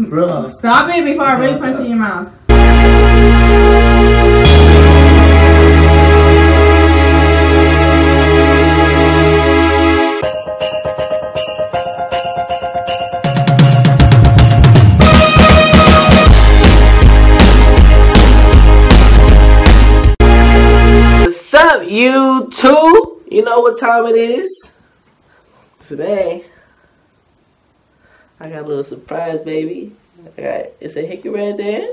Bro. Stop it before I really punch you in your mouth. What's up, YouTube? You know what time it is? Today, I got a little surprise, baby. I got, it's a hickey right there.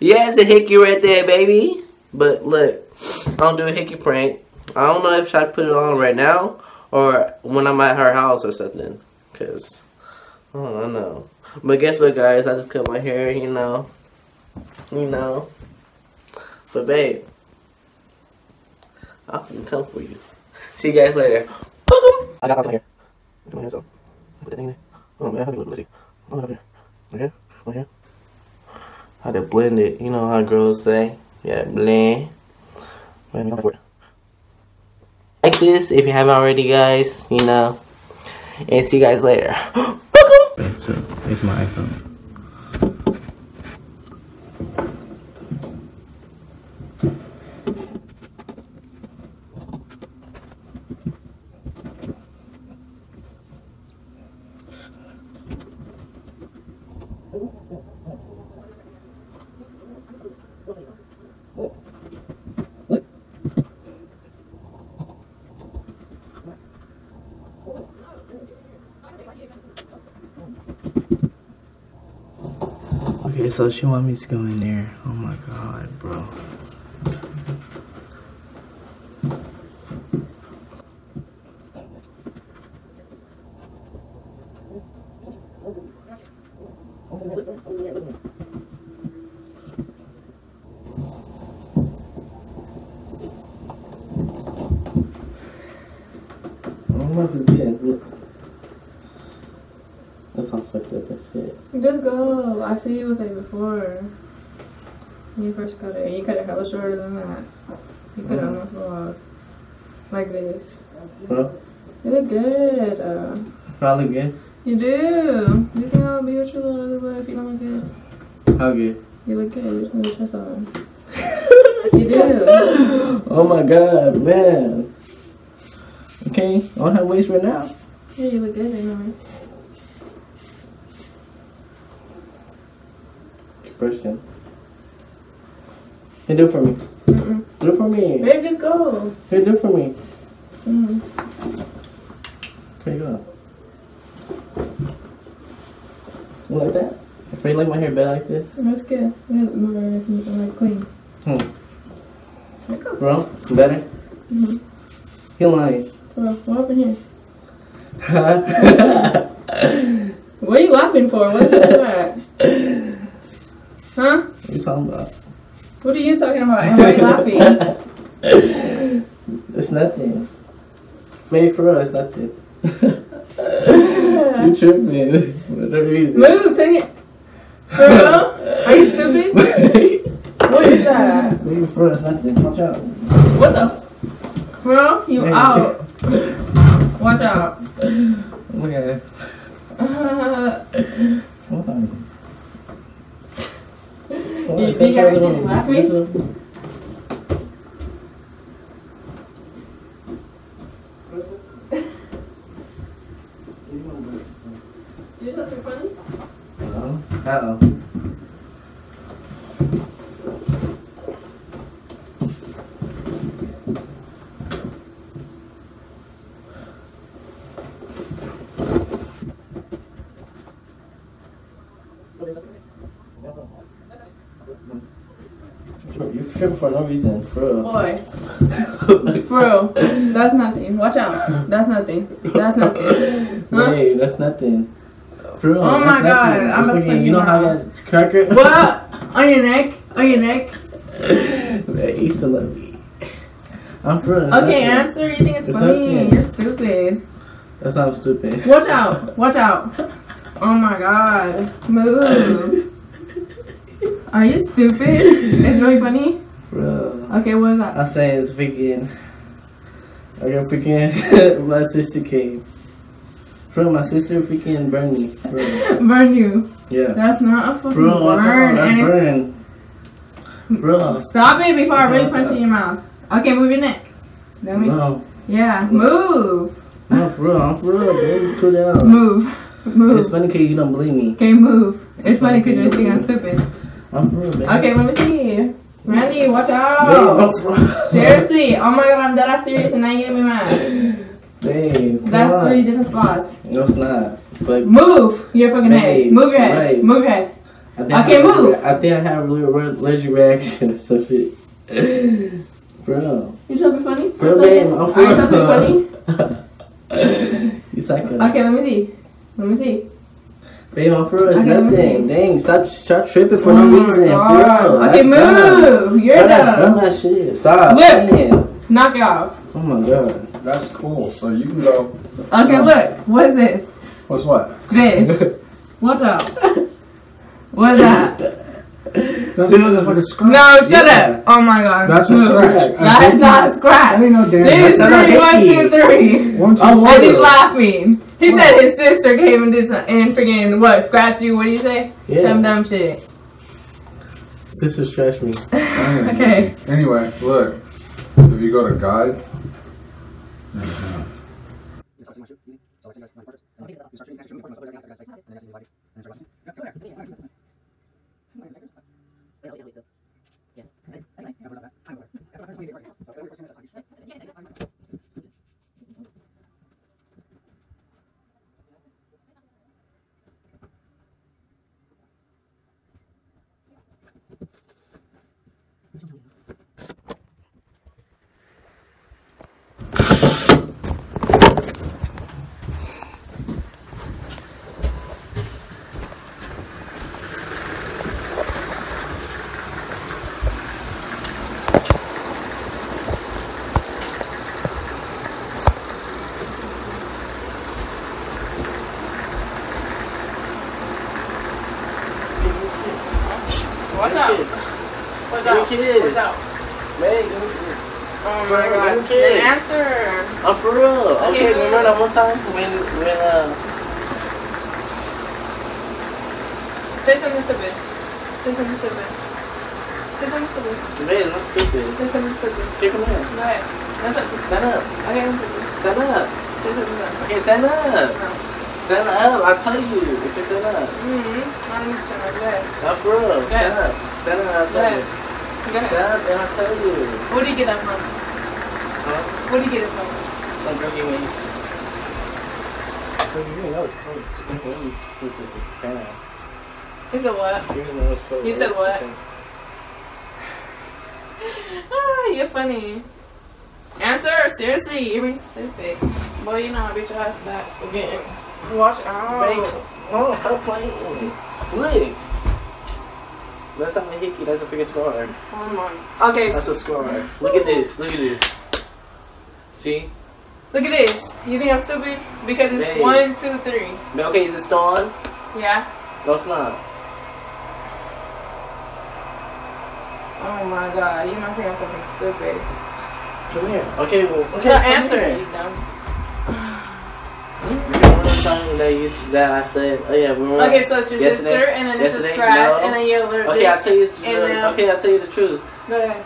Yeah, it's a hickey right there, baby. But look, I don't do a hickey prank. I don't know if I put it on right now or when I'm at her house or something. Because, I don't know. But guess what, guys? I just cut my hair, you know. You know. But, babe. I can come for you. See you guys later. I got my hair. Put my hands up. Put that thing in there. Oh man, how do you. Oh, up here. Right here. How to blend it. You know how girls say. Yeah, blend. Like this if you haven't already, guys. You know. And see you guys later. so, it's my iPhone. Okay, so she want me to go in there. Oh my god, bro. I don't know if it's good. Look. That's all fucked up and shit. Just go. I've seen you with it before. When you first cut it. You cut it hella shorter than that. You could it almost like this. Huh? You look good. Uh, Probably good. you do. You think I'll be with your little other boy if you don't look good? How good? You look good. You look on. you do. Oh my god, man. Okay, I don't have waist right now. Yeah, you look good anyway. Question. Hey, do it for me. Mm-mm. Do it for me. Babe, just go. Hey, do it for me. Mm. Okay, go. You like that? If you like my hair better like this? That's good. Yeah, more, more clean. Hmm. There you go. Bro, better? Mm-hmm. You lying. Bro, what happened here? Huh? What are you laughing for? What's that? Huh? What are you talking about? What are you talking about? And why are you laughing? it's nothing. Maybe for real, it's nothing. you tripping. No reason. Move, take it. For real? Are you stupid? What is that? Maybe for real, it's nothing. Watch out. What the? For real? You Maybe. out. Watch out. Look at it. Uh, Hold on. You think I ever seen you laughing? you something funny? Uh-oh. For no reason, real. Boy, real. That's nothing. Watch out. That's nothing. That's nothing. Huh? Hey, that's nothing. Real, Oh my God, nothing. I'm about to You you know how that cracker? What? On your neck? On your neck? Man, used to love me. I'm for real. Okay, nothing. answer. You think it's, It's funny? nothing. You're stupid. That's not stupid. Watch out. Watch out. Oh my god. Move. Are you stupid? It's really funny. Bro. Okay, what is that? I say it's freaking. I got freaking. my sister came. Bro, my sister freaking burned me. Bro. Burn you. Yeah. That's not a fucking Bro, burn. that's and it's- burn. Bro. Stop it before I really punch you in your mouth. Okay, move your neck. Let me. No. Yeah, move. No, for real. I'm for real, baby. Cool down. Move. Move. It's funny because you don't believe me. Okay, move. It's funny because you think I'm stupid. I'm for real, baby. Okay, let me see. Randy, watch out. For real. Seriously. Oh my god, I'm dead ass serious and now you're getting me mad. Babe, That's on. three different spots. No, it's not. But Move your fucking head. Babe, Move your head. right. Move your head. I think I Okay, have- move. I think I have a little re- allergic reaction or some shit. Bro. You trying to be funny? Bro, Or babe. I'm Are for you trying to be funny? you psycho. Okay, let me see. Let me see. Babe, I'm for real. It's Okay, let me nothing. see. Dang, stop, stop tripping for Oh no my reason. For real. Okay, That's dumb. move. You're Bro, that's dumb. dumb as shit. Stop. Look. Man. Knock it off. Oh my god. That's cool. So you can go. Okay, look. What is this? What's what? This. Watch out. What is that? That's, that's like a scratch. No, shut Yeah. up. Oh my god. That's a scratch. That is not a That scratch. ain't no damn. This is That's not three, one, hickey. two, three. One, two, Oh, And he's laughing. He What? said his sister came and did some and freaking what? Scratched you? What do you say? Yeah. Some dumb shit. Sister scratched me. okay. Anyway, look. If you go to guide, Watch out. Watch out. Give me kids. Watch out. Man, me this. Oh my god. give me kids. The answer. I'm for real. Okay, Okay, remember that one time when when uh Say something stupid. Say something stupid. Say something stupid. man, I'm stupid. Say something stupid. Okay, come here. Go ahead. Stand up. Okay, I'm stupid. Stand up. Say something dumb. Okay, stand up. No. Stand up. I tell you. If you stand up. Mm-hmm. I need to stand up. Go ahead. I'm for real. Stand up. Stand up. I tell you. Stand up and I tell you. Where do you get that from? Huh? Where do you get it from? Some girl me. Bro, you know it's close. You really put the fan. He said what? You know it's close. You said what? ah, you're funny. Answer seriously, you're being stupid. Boy, you know I beat your ass back again. Watch out. Babe, oh, stop playing. Look. That's not a hickey, that's a freaking scar. Oh my. Okay, That's a scar. Look at this, look at this. See? look at this. You think I'm stupid? Because it's Babe. one, two, three. But Okay, is it still on? Yeah. No, it's not. Oh my god, you must think I'm fucking stupid. Come here. Okay, well, What's okay, the come answer? here. You dumb. Remember one time that, you, that I said, oh yeah, remember? Okay, so it's your Yesterday? sister, and then it's a scratch, No. and then you're allergic. Okay, I'll tell you. The, And okay, I'll tell you the truth. Go ahead.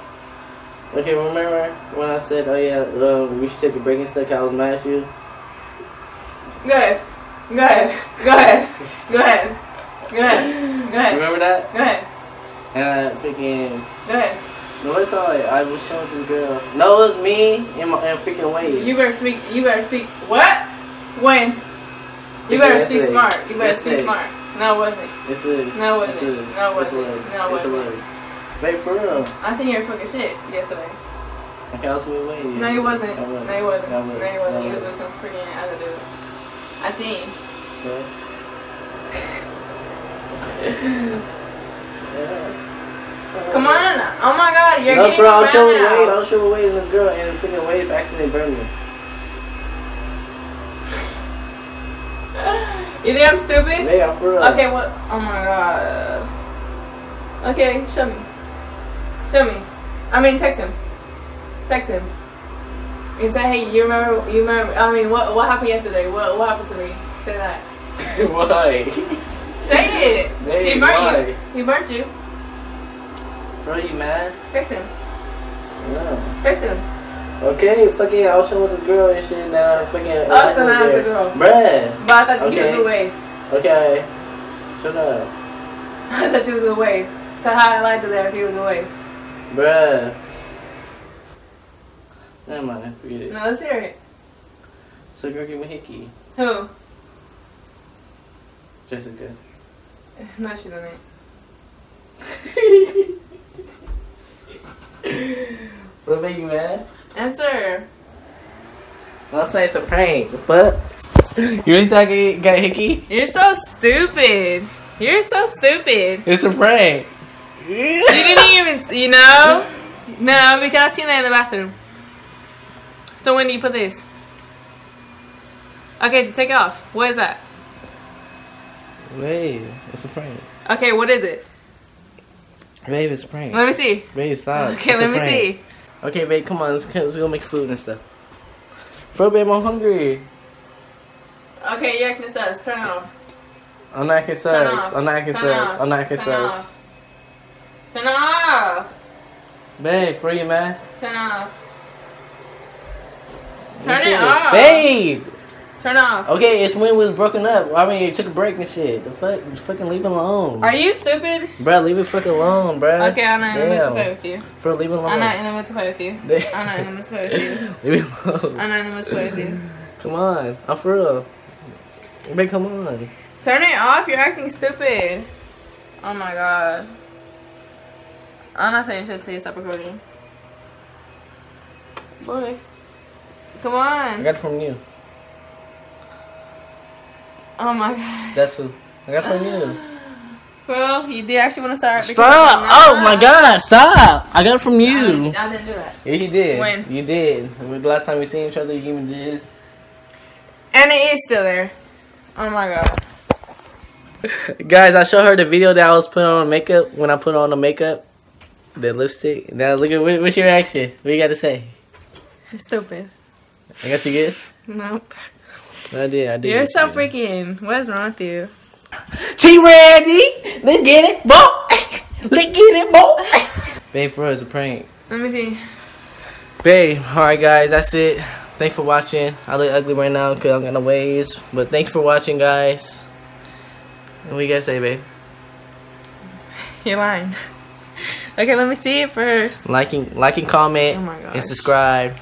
Okay, remember when I said, oh yeah, um, we should take a break and stuff? 'cause I was mad at you. Go ahead. Go ahead. Go ahead. Go ahead. Go ahead. Go ahead. Remember that? Go ahead. And I freaking. Go ahead. No, it's alright. I was showing this girl. No, it was me and my in freaking way. You better speak. You better speak. What? When? You better yesterday. speak smart. You better speak Yesterday. smart. No, it wasn't. Yes, it is. No, it wasn't. it is. No, it wasn't. No, it Yes, it wasn't. is. Wait, for real. I seen your fucking shit yesterday. Okay, I was with way. No, you wasn't. I was. No, you wasn't. I No, was. you wasn't. I You was was. with some freaking other dude. I seen. Come on. Oh my god, you're no, getting bro, I'll mad show. Wade. I'll show Wade and the girl, and freaking Wade accidentally burned me. You think I'm stupid? I'm for real. Okay, what? Oh my god. Okay, show me. Show me. I mean, text him. Text him. And say, hey, you remember? You remember? I mean, what what happened yesterday? What what happened to me? Say that. Why? Say it. Hey, he burnt why? you. He burnt you. Bro, you mad? Fix him. No. Fix him. Okay, fucking, I was showing with this girl and shit. Now, fucking. Oh, so now it's a girl. Bruh. But I thought you Okay. was away. Okay. Shut up. I thought you was away. So how I lied to that if he was away? Bruh. Never mind, forget it. No, let's hear it. So, girl, give me hickey. Who? Jessica. No, she didn't. What made you mad? Answer. I'll say it's a prank. But you really think I got hickey? You're so stupid. You're so stupid. It's a prank. You didn't even, you know? No, because I seen that in the bathroom. So when do you put this? Okay, take it off. What is that? Wait, it's a prank. Okay, what is it? Babe, it's a prank. Let me see. Babe, stop. Okay, It's let me see. Okay, babe, come on. Let's, let's go make food and stuff. Bro, babe, I'm hungry. Okay, you're acting sus. Turn it off. I'm not Turn sus. I'm not Turn off. I'm not acting Turn Turn it off. Babe, for you, man. Turn off. Turn it off. Babe! Turn off. Okay, it's when we was broken up. I mean, you took a break and shit. The fuck? Just fucking leave it alone. Are you stupid? Bro, leave it fucking alone, bro. Okay, I'm not in the mood to play with you. Bro, leave it alone. I'm not in the mood to play with you. I'm not in the mood to play with you. leave it alone. I'm not in the mood to play with you. Come on. I'm for real. Babe, come on. Turn it off. You're acting stupid. Oh my god. I'm not saying shit till you stop recording. Boy. Come on. I got it from you. Oh my god. That's who. I got from you. Bro, you did actually want to start? Stop! Oh my god, stop! I got it from I, you. I didn't do that. Yeah, you did. When? You did. The last time we seen each other, you gave me this. And it is still there. Oh my god. Guys, I showed her the video that I was putting on makeup when I put on the makeup, the lipstick. Now look at what- what's your reaction? What you got to say? You're stupid. I got you good. Nope. I did. I did. You're so you freaking. What is wrong with you? T ready? Let's get it, boy. Let's get it, boy. Babe, for us a prank. Let me see. Babe, alright guys, that's it. Thanks for watching. I look ugly right now because I'm got no waves. But thanks for watching, guys. And what you guys say, babe? You're lying. Okay, let me see it first. Liking, liking, comment, Oh my and subscribe.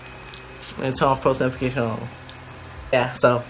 And turn on post notification on. Yeah, so